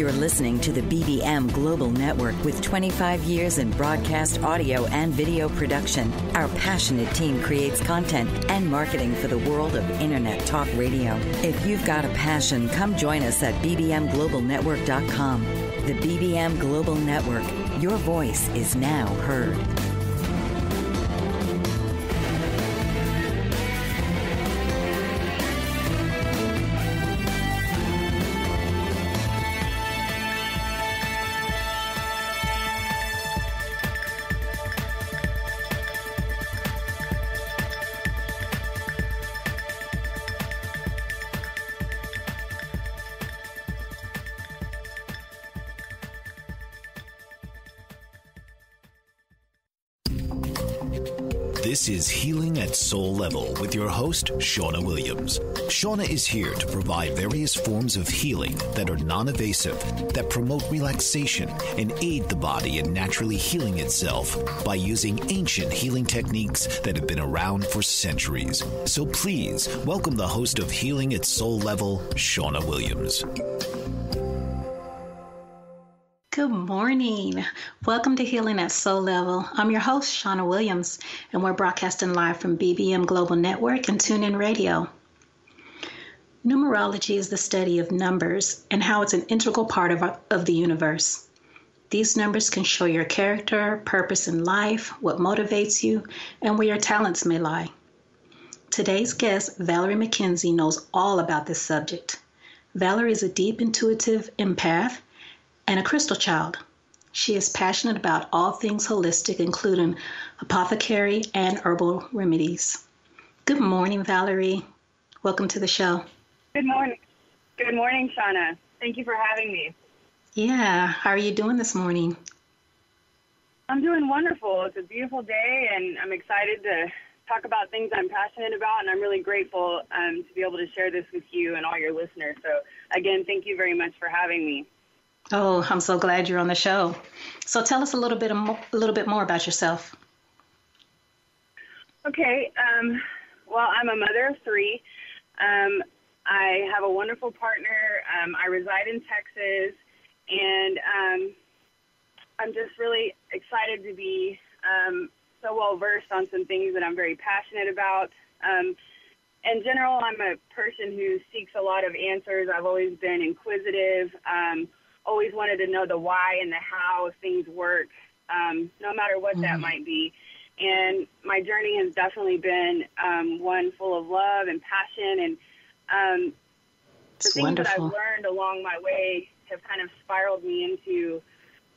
You're listening to the BBM Global Network with 25 years in broadcast audio and video production. Our passionate team creates content and marketing for the world of Internet Talk Radio. If you've got a passion, come join us at bbmglobalnetwork.com. The BBM Global Network. Your voice is now heard. This is Healing at Soul Level with your host, Shawna Williams. Shawna is here to provide various forms of healing that are non invasive, that promote relaxation, and aid the body in naturally healing itself by using ancient healing techniques that have been around for centuries. So please welcome the host of Healing at Soul Level, Shawna Williams. Good morning. Welcome to Healing at Soul Level. I'm your host, Shawna Williams, and we're broadcasting live from BBM Global Network and TuneIn Radio. Numerology is the study of numbers and how it's an integral part of, of the universe. These numbers can show your character, purpose in life, what motivates you, and where your talents may lie. Today's guest, Valerie McKenzie, knows all about this subject. Valerie is a deep intuitive empath and a crystal child. She is passionate about all things holistic, including apothecary and herbal remedies. Good morning, Valerie. Welcome to the show. Good morning. Good morning, Shawna. Thank you for having me. Yeah, how are you doing this morning? I'm doing wonderful. It's a beautiful day, and I'm excited to talk about things I'm passionate about, and I'm really grateful um, to be able to share this with you and all your listeners. So, again, thank you very much for having me. Oh, I'm so glad you're on the show. So tell us a little bit a little bit more about yourself. Okay. Um, well, I'm a mother of three. Um, I have a wonderful partner. Um, I reside in Texas, and um, I'm just really excited to be um, so well versed on some things that I'm very passionate about. Um, in general, I'm a person who seeks a lot of answers. I've always been inquisitive. Um, always wanted to know the why and the how of things work, um, no matter what mm-hmm. that might be. And my journey has definitely been um, one full of love and passion, and um, the things wonderful. that I've learned along my way have kind of spiraled me into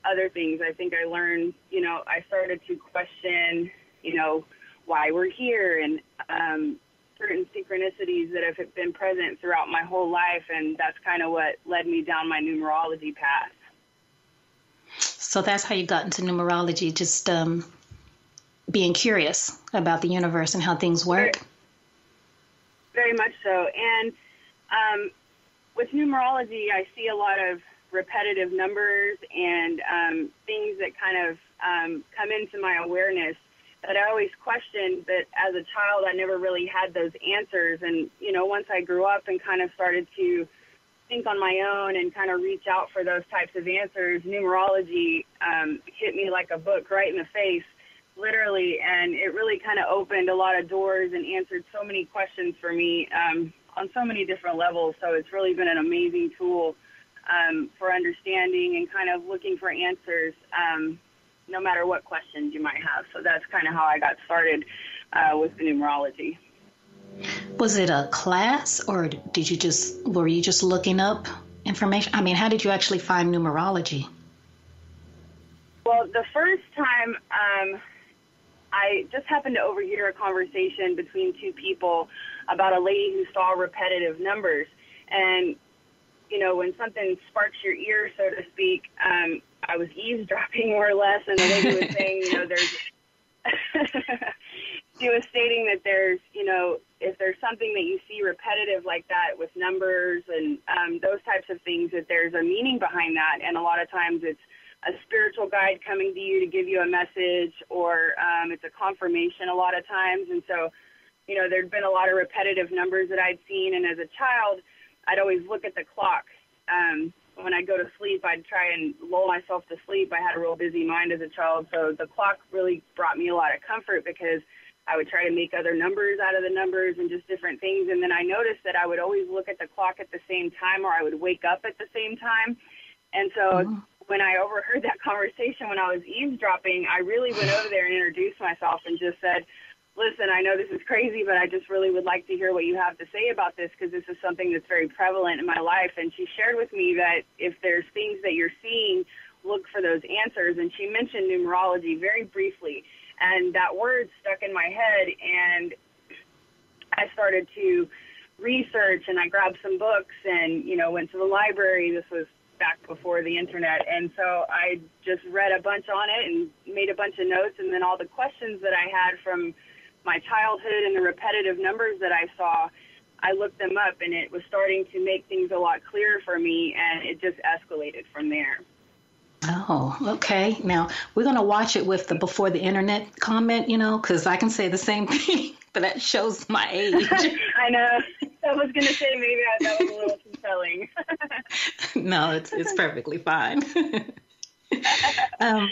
other things. I think I learned, you know, I started to question, you know, why we're here and um, certain synchronicities that have been present throughout my whole life, and that's kind of what led me down my numerology path. So that's how you got into numerology, just um, being curious about the universe and how things work. Very, very much so. And um, with numerology, I see a lot of repetitive numbers and um, things that kind of um, come into my awareness that I always questioned that as a child I never really had those answers. And you know once I grew up and kind of started to think on my own and kind of reach out for those types of answers numerology um, hit me like a book right in the face literally. And it really kind of opened a lot of doors and answered so many questions for me um, on so many different levels. So it's really been an amazing tool um, for understanding and kind of looking for answers. Um, no matter what questions you might have. So that's kind of how I got started uh, with the numerology. Was it a class, or did you just were you just looking up information? I mean, how did you actually find numerology? Well, the first time um, I just happened to overhear a conversation between two people about a lady who saw repetitive numbers, and you know, when something sparks your ear, so to speak, um, I was eavesdropping more or less, and the lady was saying, you know, there's. she was stating that there's, you know, if there's something that you see repetitive like that with numbers and um, those types of things, that there's a meaning behind that, and a lot of times it's a spiritual guide coming to you to give you a message, or um, it's a confirmation a lot of times, and so, you know, there'd been a lot of repetitive numbers that I'd seen, and as a child, I'd always look at the clock um, when I go to sleep, I'd try and lull myself to sleep. I had a real busy mind as a child, so the clock really brought me a lot of comfort because I would try to make other numbers out of the numbers and just different things. And then I noticed that I would always look at the clock at the same time, or I would wake up at the same time. And so mm-hmm. when I overheard that conversation when I was eavesdropping, I really went over there and introduced myself and just said, listen, I know this is crazy, but I just really would like to hear what you have to say about this because this is something that's very prevalent in my life. And she shared with me that if there's things that you're seeing, look for those answers. And she mentioned numerology very briefly. And that word stuck in my head. And I started to research and I grabbed some books and, you know, went to the library. This was back before the internet. And so I just read a bunch on it and made a bunch of notes. And then all the questions that I had from my childhood and the repetitive numbers that I saw, I looked them up and it was starting to make things a lot clearer for me and it just escalated from there. Oh, okay. Now we're going to watch it with the before the internet comment, you know, because I can say the same thing, but that shows my age. I know. I was going to say maybe I, that was a little compelling. no, it's it's perfectly fine. um,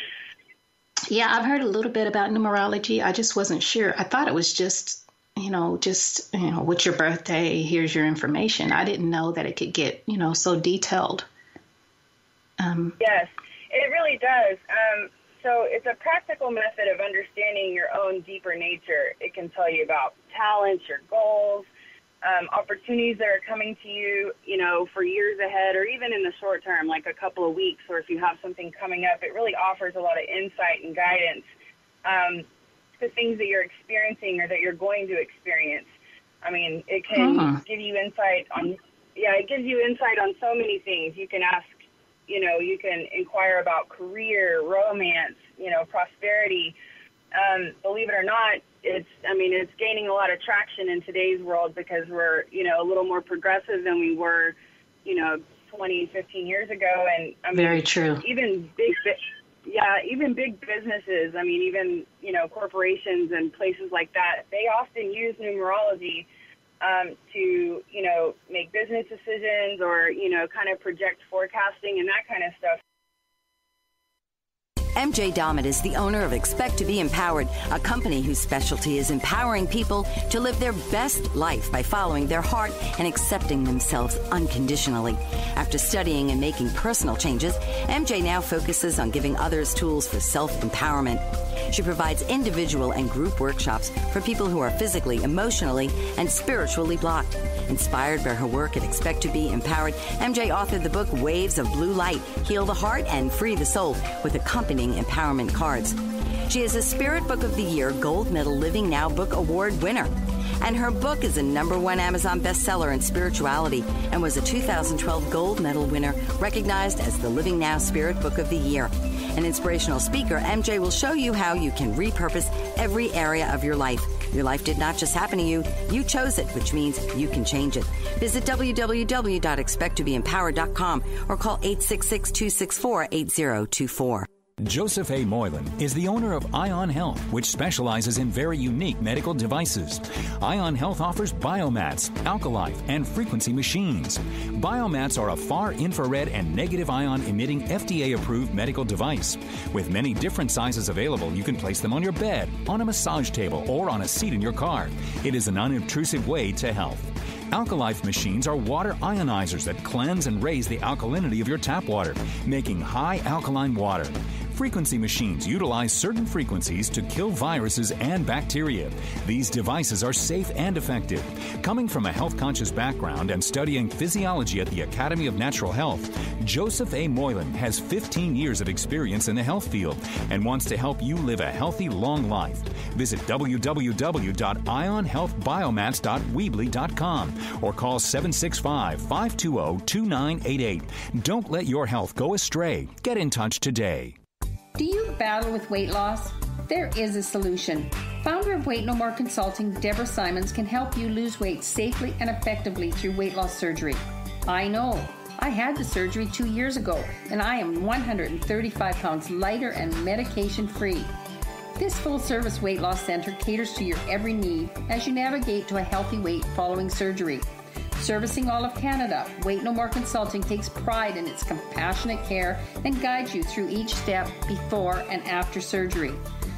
yeah, I've heard a little bit about numerology. I just wasn't sure. I thought it was just, you know, just, you know, what's your birthday? Here's your information. I didn't know that it could get, you know, so detailed. Um, yes, it really does. Um, so it's a practical method of understanding your own deeper nature. It can tell you about talents, your goals, um, opportunities that are coming to you, you know, for years ahead or even in the short term, like a couple of weeks, or if you have something coming up, it really offers a lot of insight and guidance um, to things that you're experiencing or that you're going to experience. I mean, it can huh. give you insight on, yeah, it gives you insight on so many things. You can ask, you know, you can inquire about career, romance, you know, prosperity. Um, believe it or not, it's I mean it's gaining a lot of traction in today's world because we're you know a little more progressive than we were you know 20 15 years ago. And I mean very true. even big yeah even big businesses I mean even you know corporations and places like that they often use numerology um, to you know make business decisions or you know kind of project forecasting and that kind of stuff MJ Dommett is the owner of Expect to Be Empowered, a company whose specialty is empowering people to live their best life by following their heart and accepting themselves unconditionally. After studying and making personal changes, MJ now focuses on giving others tools for self empowerment. She provides individual and group workshops for people who are physically, emotionally, and spiritually blocked. Inspired by her work at Expect to Be Empowered, MJ authored the book Waves of Blue Light Heal the Heart and Free the Soul with accompanying empowerment cards. She is a Spirit Book of the Year Gold Medal Living Now Book Award winner. And her book is a number one Amazon bestseller in spirituality and was a 2012 Gold Medal winner, recognized as the Living Now Spirit Book of the Year. An inspirational speaker, MJ will show you how you can repurpose every area of your life your life did not just happen to you, you chose it, which means you can change it. Visit www.expecttobeempowered.com or call 866 264 8024. Joseph A. Moylan is the owner of Ion Health, which specializes in very unique medical devices. Ion Health offers biomats, alkalife, and frequency machines. Biomats are a far infrared and negative ion emitting FDA approved medical device. With many different sizes available, you can place them on your bed, on a massage table, or on a seat in your car. It is an unobtrusive way to health. Alkalife machines are water ionizers that cleanse and raise the alkalinity of your tap water, making high alkaline water. Frequency machines utilize certain frequencies to kill viruses and bacteria. These devices are safe and effective. Coming from a health conscious background and studying physiology at the Academy of Natural Health, Joseph A. Moylan has 15 years of experience in the health field and wants to help you live a healthy, long life. Visit www.ionhealthbiomats.weebly.com or call 765 520 2988. Don't let your health go astray. Get in touch today. Do you battle with weight loss? There is a solution. Founder of Weight No More Consulting, Deborah Simons, can help you lose weight safely and effectively through weight loss surgery. I know. I had the surgery two years ago, and I am 135 pounds lighter and medication free. This full service weight loss center caters to your every need as you navigate to a healthy weight following surgery. Servicing all of Canada, Weight No More Consulting takes pride in its compassionate care and guides you through each step before and after surgery.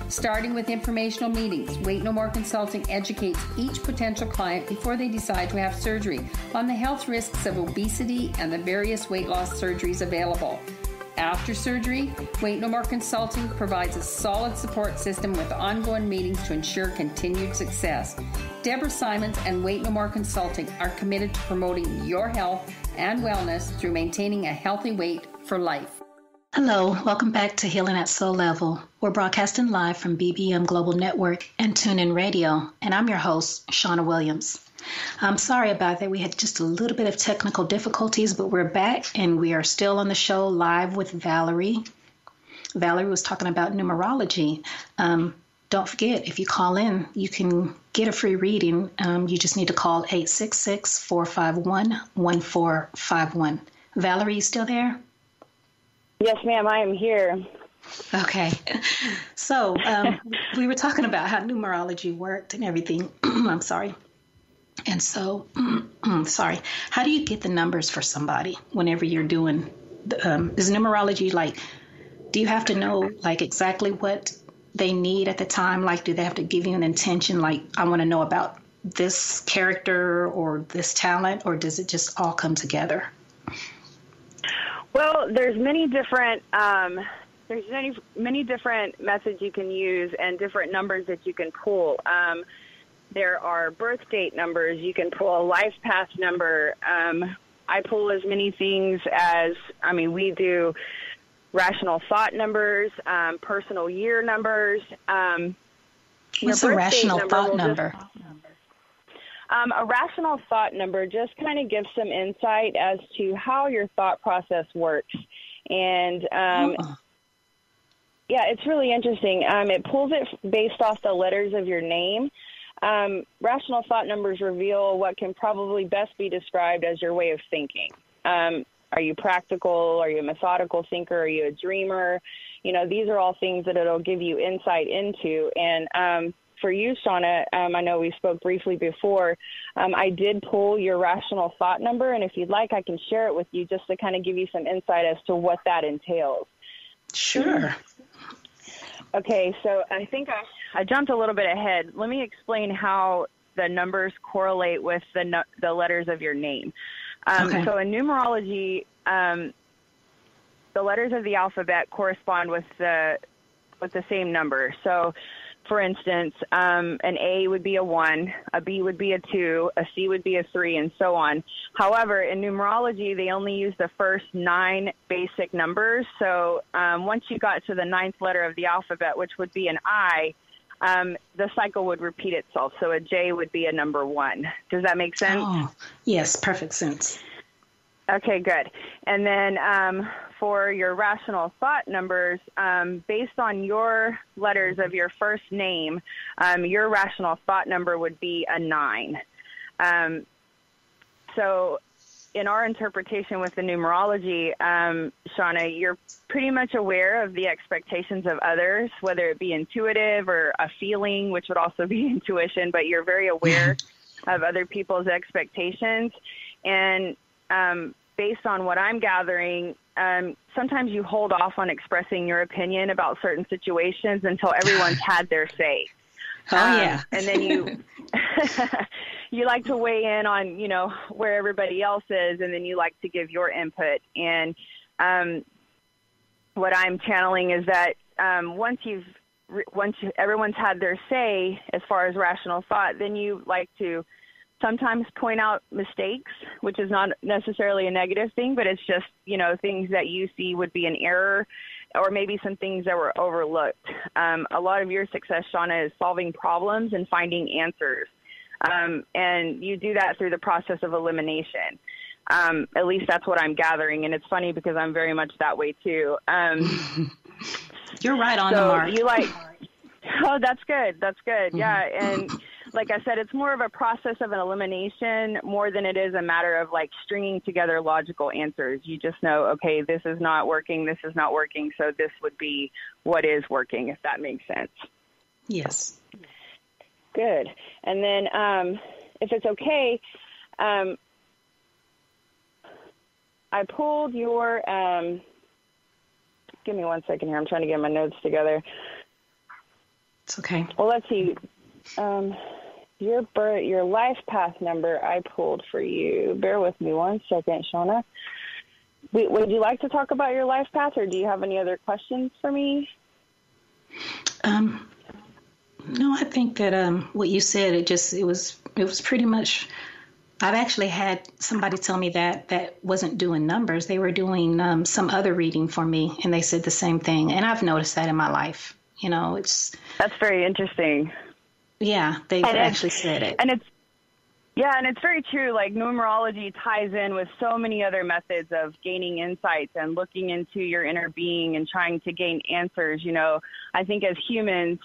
Starting with informational meetings, Weight No More Consulting educates each potential client before they decide to have surgery on the health risks of obesity and the various weight loss surgeries available. After surgery, Weight No More Consulting provides a solid support system with ongoing meetings to ensure continued success. Deborah Simons and Weight No More Consulting are committed to promoting your health and wellness through maintaining a healthy weight for life. Hello, welcome back to Healing at Soul Level. We're broadcasting live from BBM Global Network and TuneIn Radio, and I'm your host, Shawna Williams. I'm sorry about that. We had just a little bit of technical difficulties, but we're back and we are still on the show live with Valerie. Valerie was talking about numerology. Um, don't forget, if you call in, you can get a free reading. Um, you just need to call 866 451 1451. Valerie, you still there? Yes, ma'am, I am here. Okay. So um, we were talking about how numerology worked and everything. I'm sorry. And so, sorry, how do you get the numbers for somebody whenever you're doing? Um, is numerology like? Do you have to know like exactly what they need at the time? Like, do they have to give you an intention? Like, I want to know about this character or this talent, or does it just all come together? Well, there's many different um, there's many many different methods you can use and different numbers that you can pull. Um, there are birth date numbers. You can pull a life path number. Um, I pull as many things as I mean we do rational thought numbers, um, personal year numbers. Um, What's a rational thought number? Just, um, a rational thought number just kind of gives some insight as to how your thought process works. And um, oh. yeah, it's really interesting. Um, it pulls it based off the letters of your name. Um, rational thought numbers reveal what can probably best be described as your way of thinking. Um, are you practical? Are you a methodical thinker? Are you a dreamer? You know, these are all things that it'll give you insight into. And um, for you, Shawna, um, I know we spoke briefly before. Um, I did pull your rational thought number, and if you'd like, I can share it with you just to kind of give you some insight as to what that entails. Sure. Okay, so I think I, I jumped a little bit ahead. Let me explain how the numbers correlate with the the letters of your name. Um, okay. So in numerology, um, the letters of the alphabet correspond with the with the same number. So for instance, um, an A would be a one, a B would be a two, a C would be a three, and so on. However, in numerology, they only use the first nine basic numbers. So um, once you got to the ninth letter of the alphabet, which would be an I, um, the cycle would repeat itself. So a J would be a number one. Does that make sense? Oh, yes, perfect sense. Okay, good. And then um, for your rational thought numbers, um, based on your letters of your first name, um, your rational thought number would be a nine. Um, so, in our interpretation with the numerology, um, Shawna, you're pretty much aware of the expectations of others, whether it be intuitive or a feeling, which would also be intuition, but you're very aware of other people's expectations. And um, based on what I'm gathering, um, sometimes you hold off on expressing your opinion about certain situations until everyone's had their say. Oh um, yeah, and then you you like to weigh in on you know where everybody else is, and then you like to give your input. And um, what I'm channeling is that um, once you've once you, everyone's had their say as far as rational thought, then you like to sometimes point out mistakes, which is not necessarily a negative thing, but it's just, you know, things that you see would be an error or maybe some things that were overlooked. Um, a lot of your success, Shawna, is solving problems and finding answers. Um, and you do that through the process of elimination. Um, at least that's what I'm gathering. And it's funny because I'm very much that way too. Um, You're right on so the mark. You like, oh, that's good. That's good. Mm-hmm. Yeah. And, like I said, it's more of a process of an elimination more than it is a matter of like stringing together logical answers. You just know, okay, this is not working, this is not working, so this would be what is working, if that makes sense. Yes. Good. And then, um, if it's okay, um, I pulled your. Um, give me one second here. I'm trying to get my notes together. It's okay. Well, let's see. Um, your birth, your life path number I pulled for you. Bear with me one second, Shawna. Would you like to talk about your life path, or do you have any other questions for me? Um, no, I think that um, what you said it just it was it was pretty much. I've actually had somebody tell me that that wasn't doing numbers; they were doing um, some other reading for me, and they said the same thing. And I've noticed that in my life. You know, it's that's very interesting. Yeah, they've and actually said it, and it's yeah, and it's very true. Like numerology ties in with so many other methods of gaining insights and looking into your inner being and trying to gain answers. You know, I think as humans,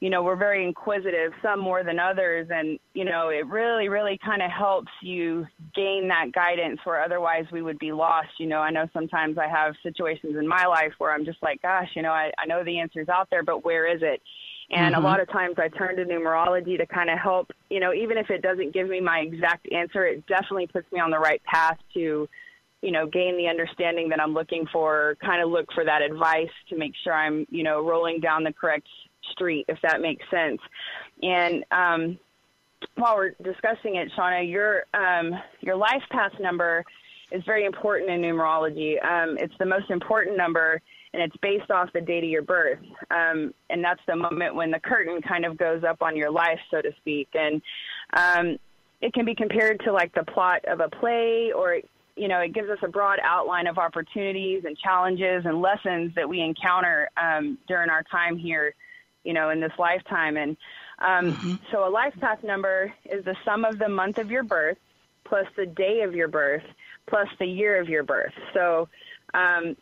you know, we're very inquisitive, some more than others. And, you know, it really, really kind of helps you gain that guidance where otherwise we would be lost. You know, I know sometimes I have situations in my life where I'm just like, gosh, you know, I, I know the answer's out there, but where is it? And mm-hmm. a lot of times I turn to numerology to kind of help, you know, even if it doesn't give me my exact answer, it definitely puts me on the right path to, you know, gain the understanding that I'm looking for, kind of look for that advice to make sure I'm, you know, rolling down the correct street, if that makes sense. And um, while we're discussing it, Shawna, your um, your life path number is very important in numerology. Um, it's the most important number, and it's based off the date of your birth. Um, and that's the moment when the curtain kind of goes up on your life, so to speak. And um, it can be compared to like the plot of a play, or you know, it gives us a broad outline of opportunities and challenges and lessons that we encounter um, during our time here you know, in this lifetime. And um, mm-hmm. so a life path number is the sum of the month of your birth plus the day of your birth plus the year of your birth. So um,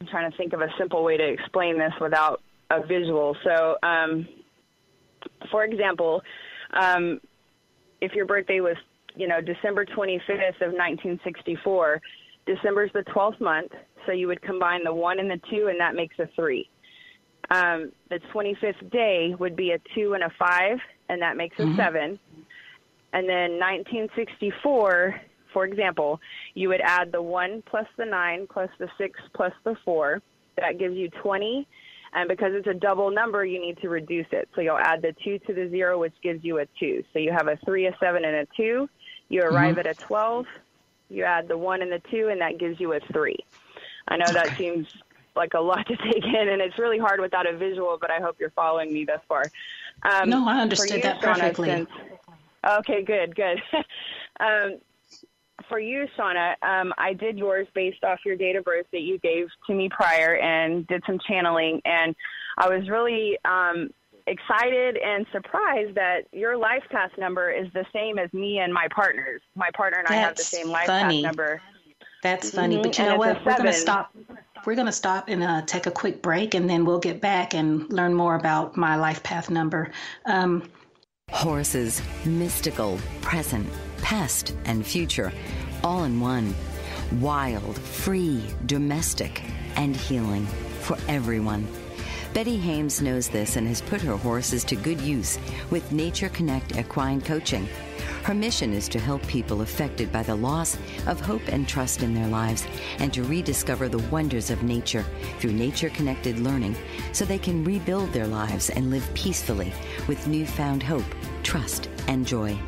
I'm trying to think of a simple way to explain this without a visual. So, um, for example, um, if your birthday was, you know, December 25th of 1964, December is the 12th month, so you would combine the one and the two, and that makes a three. Um, the 25th day would be a two and a five, and that makes a mm-hmm. seven. And then 1964, for example, you would add the one plus the nine plus the six plus the four. That gives you 20. And because it's a double number, you need to reduce it. So you'll add the two to the zero, which gives you a two. So you have a three, a seven, and a two. You arrive mm-hmm. at a 12. You add the one and the two, and that gives you a three. I know that seems like a lot to take in, and it's really hard without a visual. But I hope you're following me thus far. Um, no, I understood you, that perfectly. Since, okay, good, good. um, for you, Shawna, um, I did yours based off your date of birth that you gave to me prior, and did some channeling, and I was really um, excited and surprised that your life path number is the same as me and my partner's. My partner and That's I have the same life funny. path number. That's funny, mm-hmm. but you and know what? We're going to stop. We're going to stop and uh, take a quick break, and then we'll get back and learn more about my life path number. Um, Horses, mystical, present, past, and future, all in one. Wild, free, domestic, and healing for everyone. Betty Hames knows this and has put her horses to good use with Nature Connect Equine Coaching. Her mission is to help people affected by the loss of hope and trust in their lives and to rediscover the wonders of nature through nature connected learning so they can rebuild their lives and live peacefully with newfound hope, trust, and joy.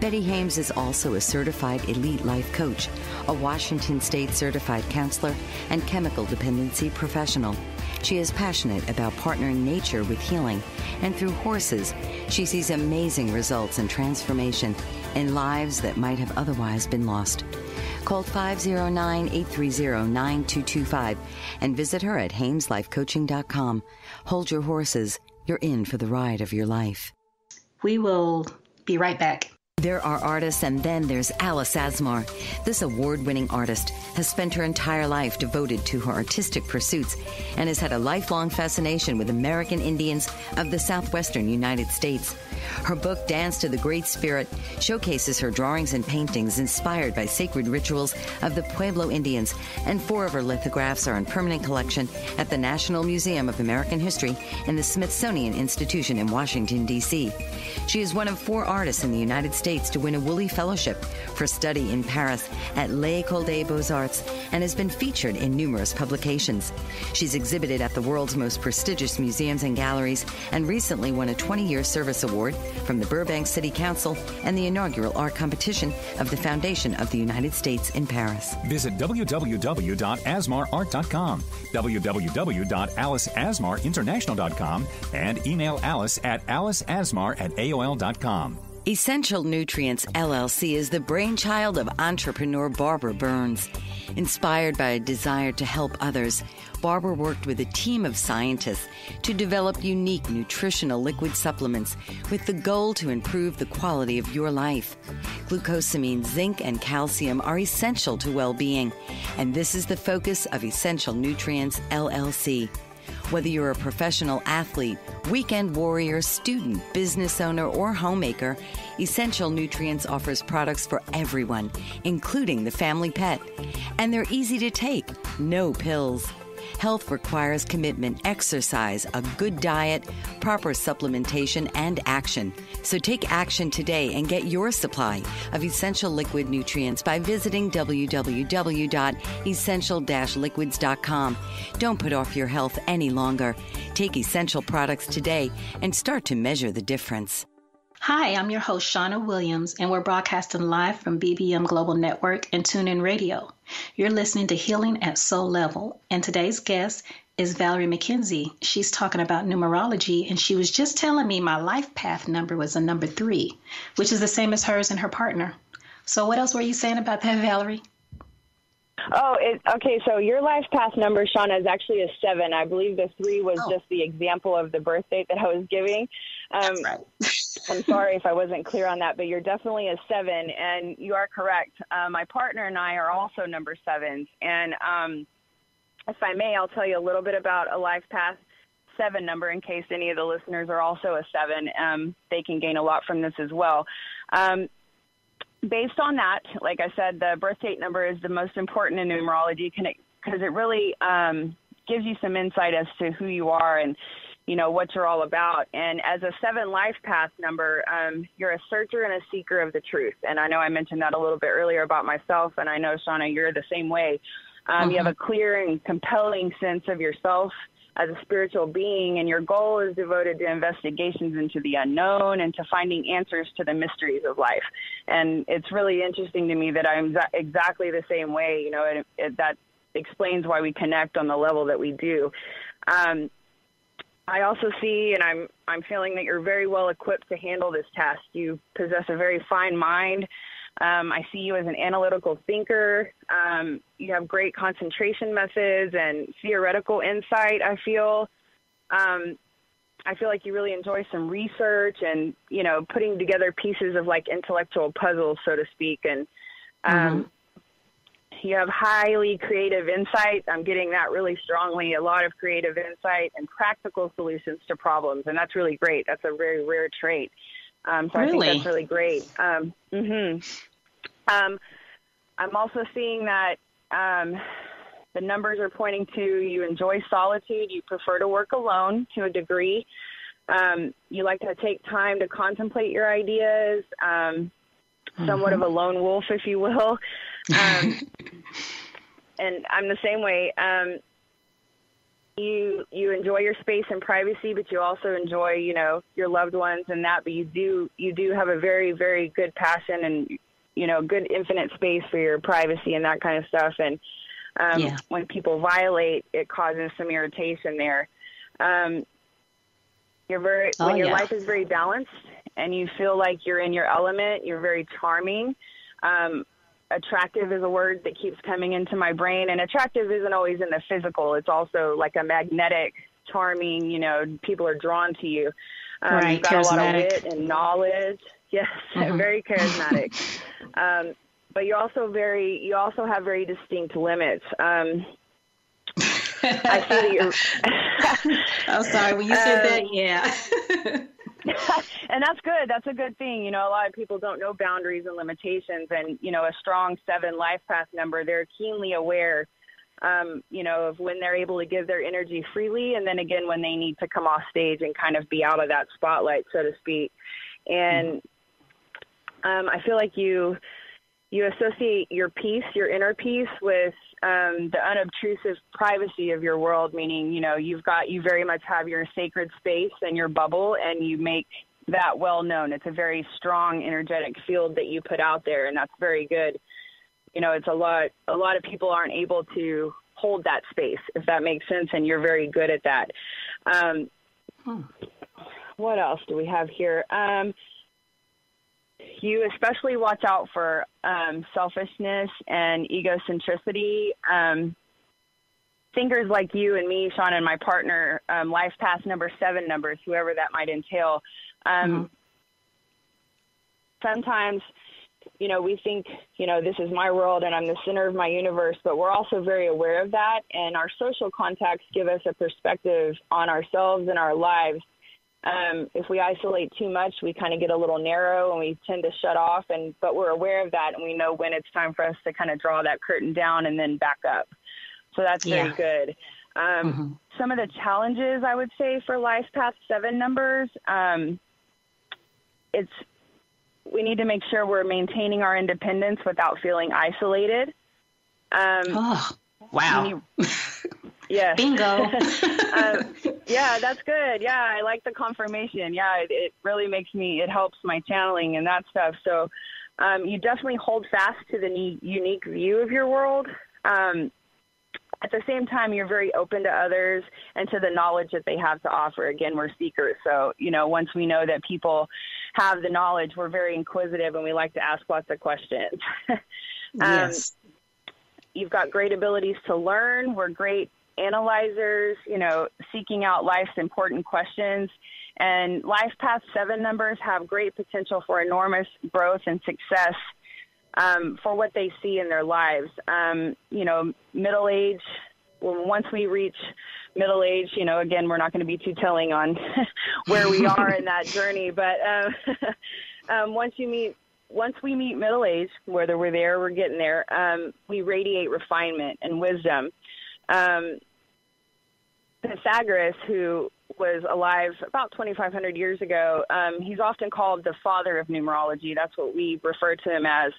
Betty Hames is also a certified elite life coach, a Washington State certified counselor, and chemical dependency professional. She is passionate about partnering nature with healing, and through horses, she sees amazing results and transformation in lives that might have otherwise been lost. Call 509 830 9225 and visit her at HamesLifeCoaching.com. Hold your horses. You're in for the ride of your life. We will be right back. There are artists, and then there's Alice Asmar. This award winning artist has spent her entire life devoted to her artistic pursuits and has had a lifelong fascination with American Indians of the southwestern United States. Her book, Dance to the Great Spirit, showcases her drawings and paintings inspired by sacred rituals of the Pueblo Indians, and four of her lithographs are in permanent collection at the National Museum of American History and the Smithsonian Institution in Washington, D.C. She is one of four artists in the United States to win a Woolley Fellowship for study in Paris at L'École des Beaux-Arts and has been featured in numerous publications. She's exhibited at the world's most prestigious museums and galleries and recently won a 20-year service award from the Burbank City Council and the inaugural art competition of the Foundation of the United States in Paris. Visit www.asmarart.com, www.aliceasmarinternational.com, and email Alice at aliceasmar at aol.com. Essential Nutrients LLC is the brainchild of entrepreneur Barbara Burns. Inspired by a desire to help others, Barbara worked with a team of scientists to develop unique nutritional liquid supplements with the goal to improve the quality of your life. Glucosamine, zinc, and calcium are essential to well being, and this is the focus of Essential Nutrients LLC. Whether you're a professional athlete, weekend warrior, student, business owner, or homemaker, Essential Nutrients offers products for everyone, including the family pet. And they're easy to take, no pills. Health requires commitment, exercise, a good diet, proper supplementation, and action. So take action today and get your supply of essential liquid nutrients by visiting www.essential-liquids.com. Don't put off your health any longer. Take essential products today and start to measure the difference. Hi, I'm your host, Shawna Williams, and we're broadcasting live from BBM Global Network and TuneIn Radio. You're listening to Healing at Soul Level, and today's guest is Valerie McKenzie. She's talking about numerology, and she was just telling me my life path number was a number three, which is the same as hers and her partner. So, what else were you saying about that, Valerie? Oh, it, okay. So your life path number, Shawna, is actually a seven. I believe the three was oh. just the example of the birth date that I was giving. Um, right. I'm sorry if I wasn't clear on that, but you're definitely a seven, and you are correct. Uh, my partner and I are also number sevens, and um, if I may, I'll tell you a little bit about a life path seven number in case any of the listeners are also a seven. Um, they can gain a lot from this as well. Um, based on that, like I said, the birth date number is the most important in numerology because it, it really um, gives you some insight as to who you are and you know what you're all about. And as a seven life path number, um, you're a searcher and a seeker of the truth. And I know I mentioned that a little bit earlier about myself, and I know Shawna, you're the same way. Um, mm-hmm. You have a clear and compelling sense of yourself as a spiritual being, and your goal is devoted to investigations into the unknown and to finding answers to the mysteries of life. And it's really interesting to me that I'm exactly the same way. You know, it, it, that explains why we connect on the level that we do. Um, I also see, and I'm I'm feeling that you're very well equipped to handle this test. You possess a very fine mind. Um, I see you as an analytical thinker. Um, you have great concentration methods and theoretical insight. I feel. Um, I feel like you really enjoy some research and you know putting together pieces of like intellectual puzzles, so to speak. And um, mm-hmm. You have highly creative insight. I'm getting that really strongly. A lot of creative insight and practical solutions to problems, and that's really great. That's a very rare trait. Um, so really? I think that's really great. Um, mm-hmm. um, I'm also seeing that um, the numbers are pointing to you enjoy solitude. You prefer to work alone to a degree. Um, you like to take time to contemplate your ideas. Um, somewhat mm-hmm. of a lone wolf, if you will. Um, and I'm the same way. Um, you you enjoy your space and privacy, but you also enjoy you know your loved ones and that. But you do you do have a very very good passion and you know good infinite space for your privacy and that kind of stuff. And um, yeah. when people violate, it causes some irritation there. Um, you're very oh, when your yeah. life is very balanced and you feel like you're in your element. You're very charming. Um, attractive is a word that keeps coming into my brain, and attractive isn't always in the physical. It's also like a magnetic, charming. You know, people are drawn to you. Um, right, you've got a lot of wit and knowledge. Yes, mm-hmm. very charismatic. um, but you're also very, you also have very distinct limits. Um, I see that you're. I'm sorry when you said that. Um, yeah. and that's good. That's a good thing. You know, a lot of people don't know boundaries and limitations, and you know, a strong seven life path number, they're keenly aware. Um, you know, of when they're able to give their energy freely, and then again when they need to come off stage and kind of be out of that spotlight, so to speak. And um, I feel like you you associate your peace, your inner peace, with um, the unobtrusive privacy of your world. Meaning, you know, you've got you very much have your sacred space and your bubble, and you make that well known. It's a very strong energetic field that you put out there, and that's very good. You know, it's a lot. A lot of people aren't able to hold that space, if that makes sense, and you're very good at that. Um, hmm. What else do we have here? Um, you especially watch out for um, selfishness and egocentricity. Um, thinkers like you and me, Sean, and my partner, um, life path number seven numbers, whoever that might entail. Um, mm-hmm. Sometimes, you know, we think, you know, this is my world and I'm the center of my universe, but we're also very aware of that. And our social contacts give us a perspective on ourselves and our lives um, if we isolate too much, we kind of get a little narrow and we tend to shut off. And but we're aware of that, and we know when it's time for us to kind of draw that curtain down and then back up. So that's very yeah. good. Um, mm-hmm. Some of the challenges I would say for Life Path Seven numbers, um, it's we need to make sure we're maintaining our independence without feeling isolated. Um, oh, wow. Yeah. Bingo. uh, yeah, that's good. Yeah, I like the confirmation. Yeah, it, it, really makes me, it helps my channeling and that stuff. So um, you definitely hold fast to the ne- unique view of your world. Um, at the same time, you're very open to others and to the knowledge that they have to offer. Again, we're seekers. So, you know, once we know that people have the knowledge, we're very inquisitive and we like to ask lots of questions. um, yes. You've got great abilities to learn. We're great analyzers, you know, seeking out life's important questions. And Life Path 7 numbers have great potential for enormous growth and success um, for what they see in their lives. Um, you know, middle age, well, once we reach middle age, you know, again, we're not going to be too telling on where we are in that journey, but um, um, once you meet once we meet middle age, whether we're there, or we're getting there, um, we radiate refinement and wisdom. Um, Pythagoras, who was alive about 2,500 years ago, um, he's often called the father of numerology. That's what we refer to him as.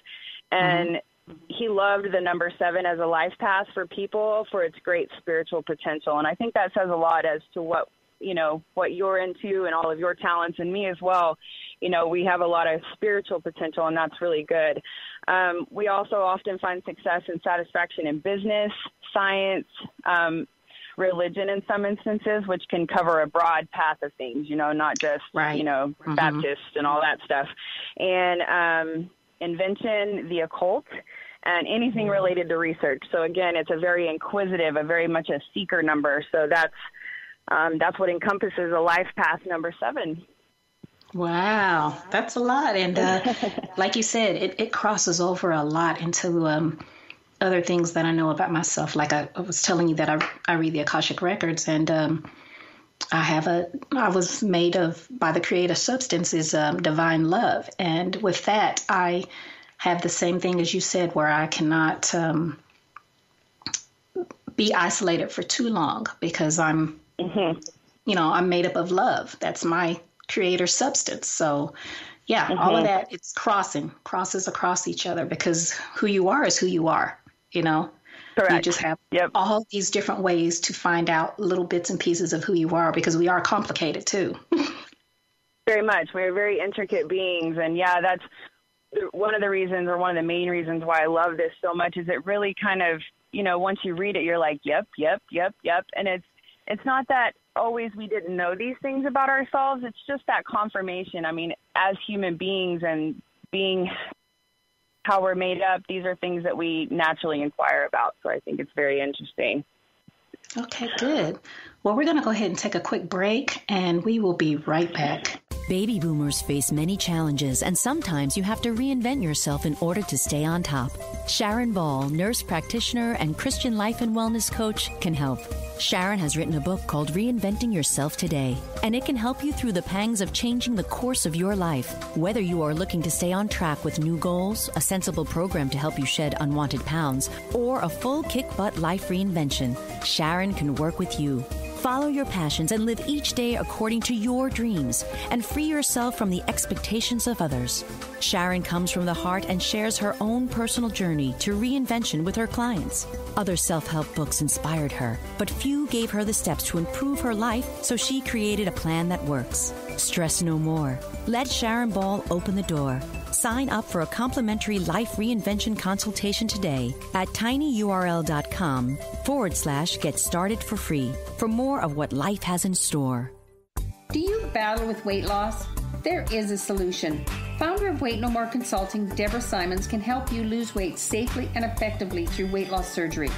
And mm-hmm. he loved the number seven as a life path for people for its great spiritual potential. And I think that says a lot as to what, you know, what you're into and all of your talents and me as well. You know, we have a lot of spiritual potential, and that's really good. Um, we also often find success and satisfaction in business, science, um, religion in some instances, which can cover a broad path of things, you know, not just, right. you know, mm-hmm. Baptist and all that stuff. And um, invention, the occult, and anything related to research. So again, it's a very inquisitive, a very much a seeker number. So that's um, that's what encompasses a life path number seven. Wow, that's a lot, and uh, like you said, it, it crosses over a lot into um, other things that I know about myself. Like I, I was telling you that I, I read the Akashic Records and um, I have a, I was made of, by the creative substance is um, divine love. And with that, I have the same thing as you said, where I cannot um, be isolated for too long because I'm, mm-hmm. you know, I'm made up of love. That's my creator substance. So, yeah, mm-hmm. all of mm-hmm. that, it's crossing, crosses across each other because who you are is who you are you know? Correct. you just have yep. all these different ways to find out little bits and pieces of who you are because we are complicated too. Very much. We're very intricate beings. And yeah that's one of the reasons or one of the main reasons why i love this so much is it really kind of you know once you read it you're like yep yep yep yep. And it's it's not that always we didn't know these things about ourselves. It's just that confirmation. I mean as human beings and being how we're made up. These are things that we naturally inquire about. So I think it's very interesting. Okay, good. Well, we're going to go ahead and take a quick break and we will be right back. Baby boomers face many challenges, and sometimes you have to reinvent yourself in order to stay on top. Sharon Ball, nurse practitioner and Christian life and wellness coach, can help. Sharon has written a book called Reinventing Yourself Today, and it can help you through the pangs of changing the course of your life. Whether you are looking to stay on track with new goals, a sensible program to help you shed unwanted pounds, or a full kick butt life reinvention, Sharon can work with you. Follow your passions and live each day according to your dreams and free yourself from the expectations of others. Sharon comes from the heart and shares her own personal journey to reinvention with her clients. Other self help books inspired her, but few gave her the steps to improve her life, so she created a plan that works. Stress no more. Let Sharon Ball open the door. Sign up for a complimentary life reinvention consultation today at tinyurl.com forward slash get started for free for more of what life has in store. Do you battle with weight loss? There is a solution. Founder of Weight No More Consulting, Deborah Simons, can help you lose weight safely and effectively through weight loss surgery.